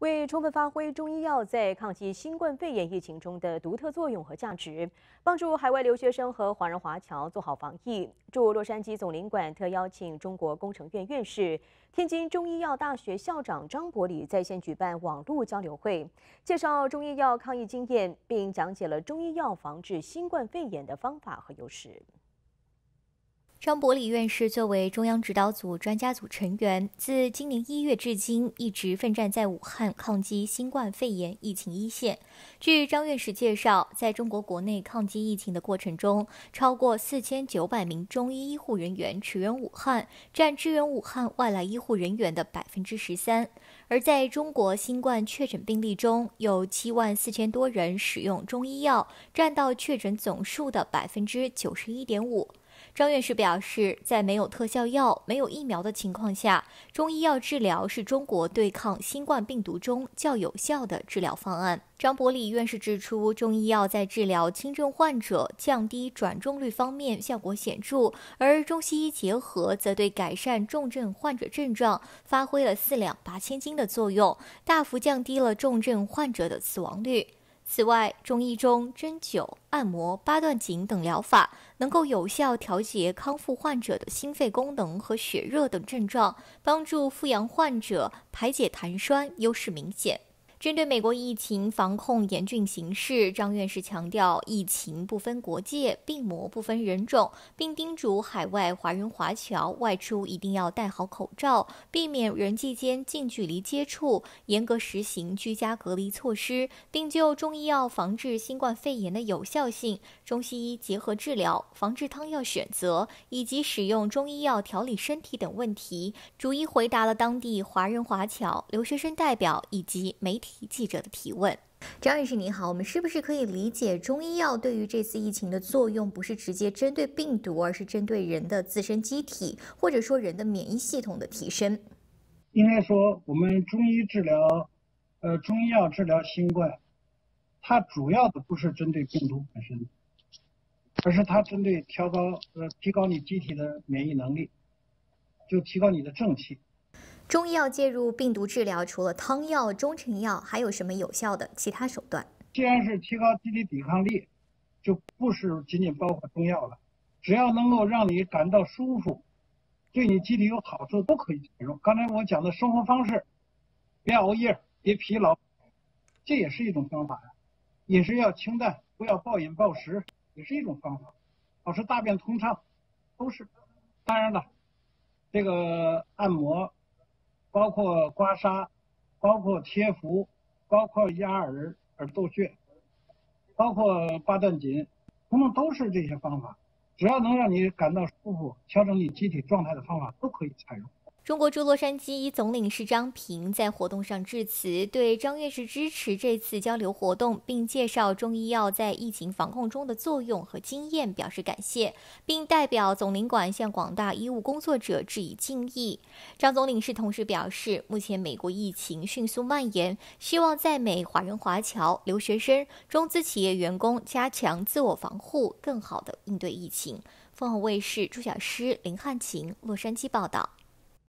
为充分发挥中医药在抗击新冠肺炎疫情中的独特作用和价值，帮助海外留学生和华人华侨做好防疫，驻洛杉矶总领馆特邀请中国工程院院士、天津中医药大学校长张伯礼在线举办网络交流会，介绍中医药抗疫经验，并讲解了中医药防治新冠肺炎的方法和优势。张伯礼院士作为中央指导组专家组成员，自今年一月至今一直奋战在武汉抗击新冠肺炎疫情一线。据张院士介绍，在中国国内抗击疫情的过程中，超过四千九百名中医医护人员驰援武汉，占支援武汉外来医护人员的百分之十三。而在中国新冠确诊病例中，有七万四千多人使用中医药，占到确诊总数的百分之九十一点五。张院士表示，在没有特效药、没有疫苗的情况下，中医药治疗是中国对抗新冠病毒中较有效的治疗方案。张伯礼院士指出，中医药在治疗轻症患者、降低转重率方面效果显著，而中西医结合则对改善重症患者症状发挥了四两拨千斤的作用，大幅降低了重症患者的死亡率。此外，中医中针灸、按摩、八段锦等疗法能够有效调节康复患者的心肺功能和血热等症状，帮助复阳患者排解痰栓，优势明显。针对美国疫情防控严峻形势，张院士强调，疫情不分国界，病魔不分人种，并叮嘱海外华人华侨外出一定要戴好口罩，避免人际间近距离接触，严格实行居家隔离措施，并就中医药防治新冠肺炎的有效性、中西医结合治疗、防治汤药选择以及使用中医药调理身体等问题，逐一回答了当地华人华侨、留学生代表以及媒体。记者的提问：张院士您好，我们是不是可以理解中医药对于这次疫情的作用，不是直接针对病毒，而是针对人的自身机体，或者说人的免疫系统的提升？应该说，我们中医治疗，呃，中医药治疗新冠，它主要的不是针对病毒本身，而是它针对调高呃提高你机体的免疫能力，就提高你的正气。中医药介入病毒治疗，除了汤药、中成药，还有什么有效的其他手段？既然是提高机体抵抗力，就不是仅仅包括中药了。只要能够让你感到舒服，对你机体有好处，都可以采用。刚才我讲的生活方式，别熬夜，别疲劳，这也是一种方法呀。饮食要清淡，不要暴饮暴食，也是一种方法。保持大便通畅，都是。当然了，这个按摩。包括刮痧，包括贴敷，包括压耳耳窦穴，包括八段锦，通通都是这些方法。只要能让你感到舒服、调整你机体状态的方法，都可以采用。中国驻洛杉矶总领事张平在活动上致辞，对张院士支持这次交流活动，并介绍中医药在疫情防控中的作用和经验表示感谢，并代表总领馆向广大医务工作者致以敬意。张总领事同时表示，目前美国疫情迅速蔓延，希望在美华人华侨、留学生、中资企业员工加强自我防护，更好地应对疫情。凤凰卫视朱小诗、林汉晴，洛杉矶报道。